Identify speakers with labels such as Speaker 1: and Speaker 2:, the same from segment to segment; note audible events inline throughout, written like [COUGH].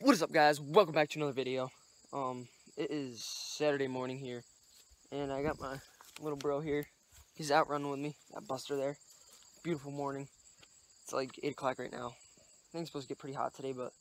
Speaker 1: What is up, guys? Welcome back to another video. Um, it is Saturday morning here, and I got my little bro here. He's out running with me. Got Buster there. Beautiful morning. It's like 8 o'clock right now. I think it's supposed to get pretty hot today, but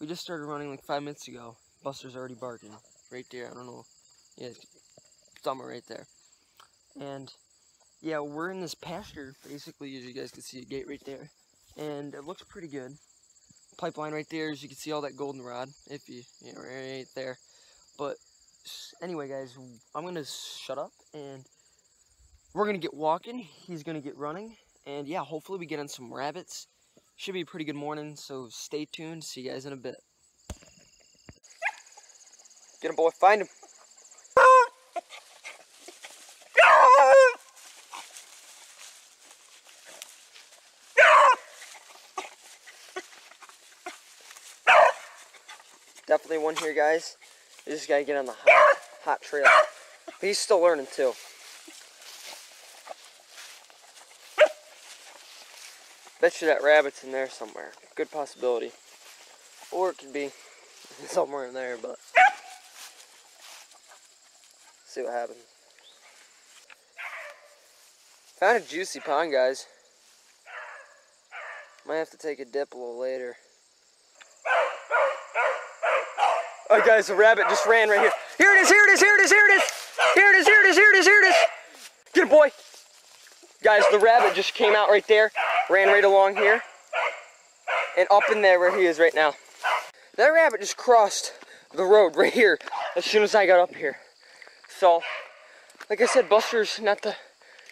Speaker 1: we just started running like five minutes ago. Buster's already barking right there. I don't know. Yeah, summer right there. And yeah, we're in this pasture, basically, as you guys can see a gate right there. And it looks pretty good. Pipeline right there, as you can see all that goldenrod, if you, you know, right there. But anyway, guys, I'm to shut up and we're to get walking. He's to get running. And yeah, hopefully we get on some rabbits. Should be a pretty good morning, so stay tuned. See you guys in a bit. Get him, boy. Find him. Definitely one here, guys. You just gotta get on the hot, hot trail. But he's still learning too. Bet you that rabbit's in there somewhere. Good possibility. Or it could be [LAUGHS] somewhere in there, but see what happens. Found a juicy pond, guys. Might have to take a dip a little later. Alright guys, the rabbit just ran right here. Here it is, here it is, here it is, here it is! Here it is, here it is, here it is, here it is! Get it, boy! Guys, the rabbit just came out right there, ran right along here, and up in there where he is right now. That rabbit just crossed the road right here as soon as I got up here. So, like I said, Buster's not the,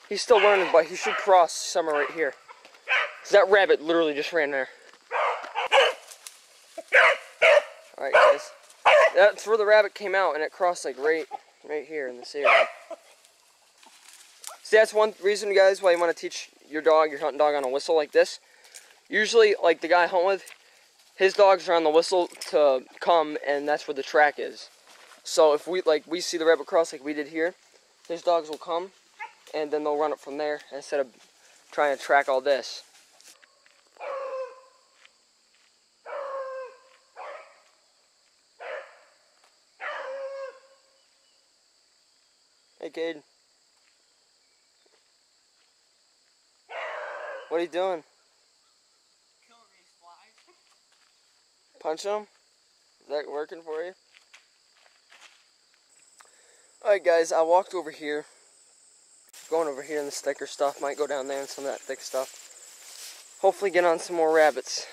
Speaker 1: he's still learning, but he should cross somewhere right here. So that rabbit literally just ran there. Alright guys. That's where the rabbit came out, and it crossed like right, right here in this area. See, that's one reason, guys, why you want to teach your dog, your hunting dog, on a whistle like this. Usually, like the guy I hunt with, his dogs are on the whistle to come, and that's where the track is. So if we like we see the rabbit cross like we did here, his dogs will come, and then they'll run it from there instead of trying to track all this. Hey, Cade. What are you doing? Punching them? Is that working for you? Alright guys, I walked over here. Going over here in the thicker stuff. Might go down there in some of that thick stuff. Hopefully get on some more rabbits.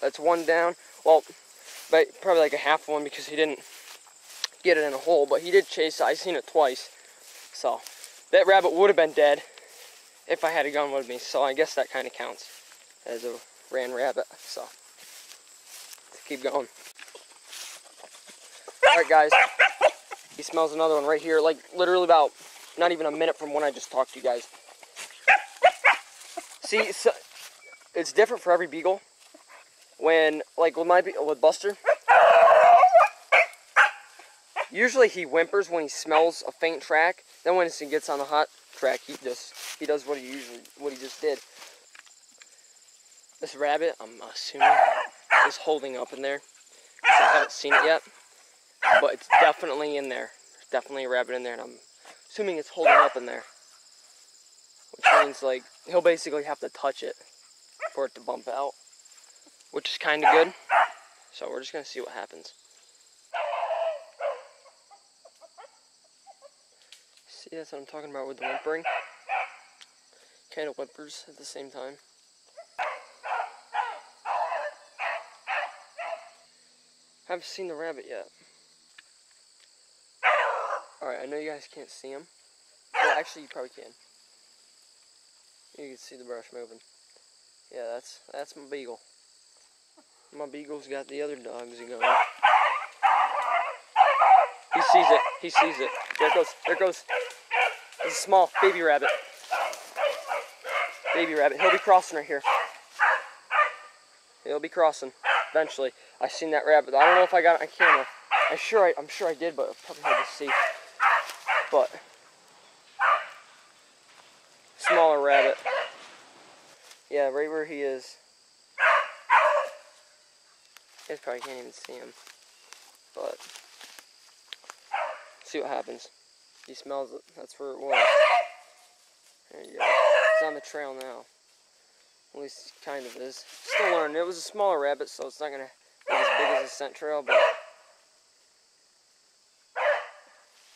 Speaker 1: That's one down. Well, probably like a half one because he didn't get it in a hole. But he did chase I seen it twice. So, that rabbit would have been dead if I had a gun with me. So I guess that kind of counts as a ran rabbit. So, let's keep going. Alright guys, he smells another one right here. Like literally about not even a minute from when I just talked to you guys. See, so, it's different for every beagle. When, like with my, with Buster, usually he whimpers when he smells a faint track. Then when he gets on the hot track, he just he does what he usually what he just did. This rabbit, I'm assuming, is holding up in there. I haven't seen it yet, but it's definitely in there. There's definitely a rabbit in there, and I'm assuming it's holding up in there. Which means like he'll basically have to touch it for it to bump out, which is kind of good. So we're just gonna see what happens. See, that's what I'm talking about with the whimpering. Kind of whimpers at the same time. I Haven't seen the rabbit yet. Alright, I know you guys can't see him. Well, actually, you probably can. You can see the brush moving. Yeah, that's that's my beagle. My beagle's got the other dogs going. He sees it. He sees it. There it goes. There it goes. It's a small baby rabbit. Baby rabbit. He'll be crossing right here. He'll be crossing eventually. I seen that rabbit. I don't know if I got it on camera. I'm sure I, I'm sure I did, but probably hard to see. But smaller rabbit. Yeah, right where he is. You guys probably can't even see him. But, see what happens. He smells it. That's where it was. There you go. He's on the trail now. At least kind of is. Still learning. It was a smaller rabbit, so it's not going to be as big as a scent trail, but...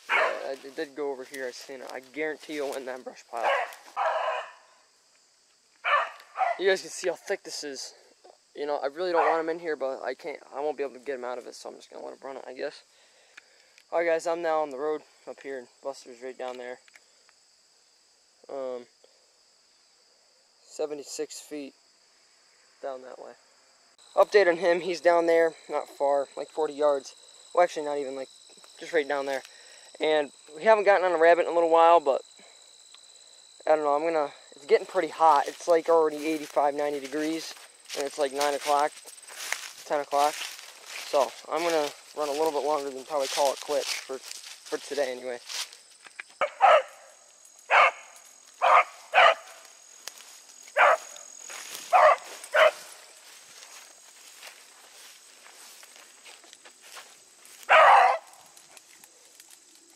Speaker 1: Yeah, I did go over here. I seen it. I guarantee you'll win that brush pile. You guys can see how thick this is. You know, I really don't want him in here, but I can't. I won't be able to get him out of it, so I'm just going to let him run it, I guess. Alright guys, I'm now on the road up here, and Buster's right down there. Um, 76 feet down that way. Update on him, he's down there, not far, like 40 yards. Well, actually not even, like, just right down there. And we haven't gotten on a rabbit in a little while, but I don't know, I'm gonna, it's getting pretty hot. It's like already 85, 90 degrees, and it's like 9 o'clock, 10 o'clock. So, I'm gonna run a little bit longer than probably call it quits for, for today anyway.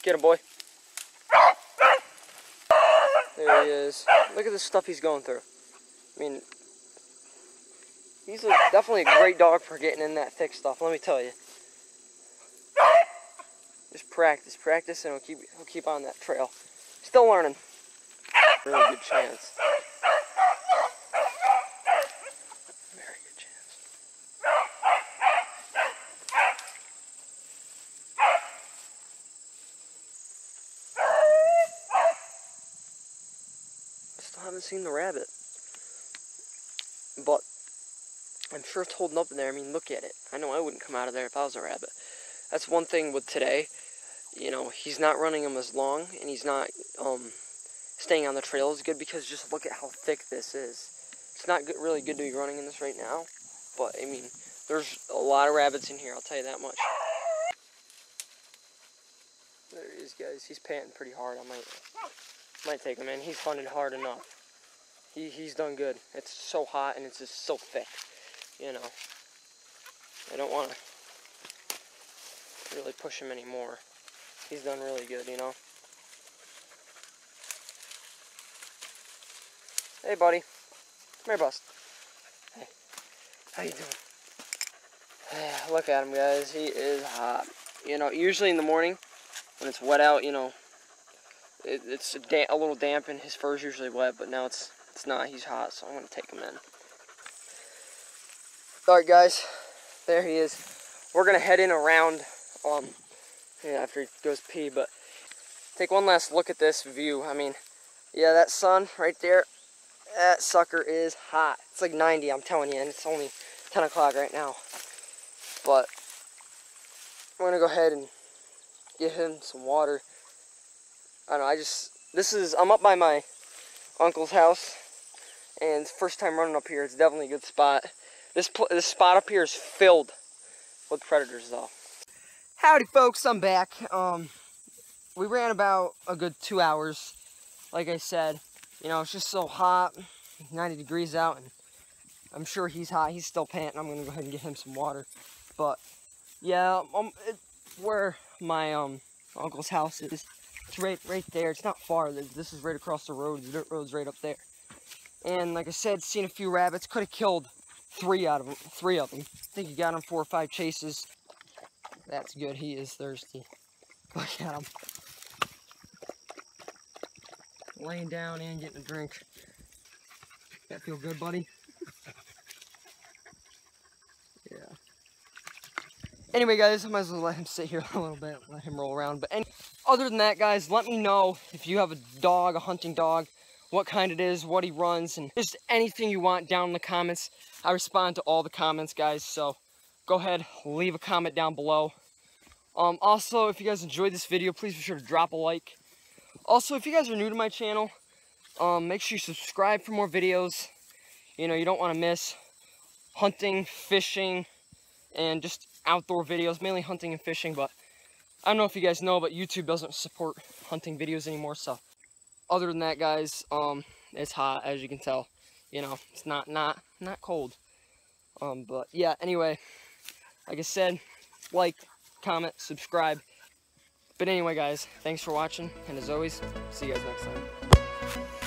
Speaker 1: Get him, boy. There he is. Look at the stuff he's going through. I mean, he's a, definitely a great dog for getting in that thick stuff, let me tell you. Just practice, practice, and we'll keep, he'll keep on that trail. Still learning. Really good chance. Very good chance. Still haven't seen the rabbit. But I'm sure it's holding up in there. I mean, look at it. I know I wouldn't come out of there if I was a rabbit. That's one thing with today. You know, he's not running them as long, and he's not um, staying on the trail as good because just look at how thick this is. It's not good, really good to be running in this right now, but I mean, there's a lot of rabbits in here, I'll tell you that much. There he is, guys. He's panting pretty hard. I might, might take him in. He's funded hard enough he, he's done good. It's so hot and it's just so thick, you know. I don't want to really push him anymore. He's done really good, you know. Hey, buddy. Come here, Bust. Hey. How you doing? [SIGHS] Look at him, guys. He is hot. You know, usually in the morning, when it's wet out, you know, it, it's a, a little damp and his fur's usually wet, but now it's it's not, he's hot, so I'm going to take him in. Alright guys, there he is. We're going to head in around um, after he goes pee, but take one last look at this view. I mean, yeah, that sun right there, that sucker is hot. It's like 90, I'm telling you, and it's only 10 o'clock right now. But I'm to go ahead and give him some water. I don't know, I just, this is, I'm up by my uncle's house and first time running up here, it's definitely a good spot. This, this spot up here is filled with predators though. Howdy folks, I'm back. Um, we ran about a good two hours. Like I said, you know, it's just so hot, 90 degrees out, and I'm sure he's hot. He's still panting. I'm gonna go ahead and get him some water. But yeah, um, it, where my um uncle's house is, it's right right there. It's not far. This is right across the road. The dirt road's right up there. And like I said, seen a few rabbits. Could have killed three out of them. Three of them. I think he got him four or five chases. That's good. He is thirsty. [LAUGHS] Look at him. Laying down and getting a drink. That feel good, buddy? [LAUGHS] yeah. Anyway, guys, I might as well let him sit here [LAUGHS] a little bit, let him roll around. But any, other than that, guys, let me know if you have a dog, a hunting dog, what kind it is, what he runs, and just anything you want down in the comments. I respond to all the comments, guys, so go ahead, leave a comment down below. Um, also, if you guys enjoyed this video, please be sure to drop a like. Also, if you guys are new to my channel, um, make sure you subscribe for more videos. You know, you don't want to miss hunting, fishing, and just outdoor videos, mainly hunting and fishing, but I don't know if you guys know, but YouTube doesn't support hunting videos anymore, so other than that, guys, um, it's hot, as you can tell. You know, it's not, not, not cold. Um, but yeah, anyway, like I said, like, comment, subscribe. But anyway, guys, thanks for watching, and as always, see you guys next time.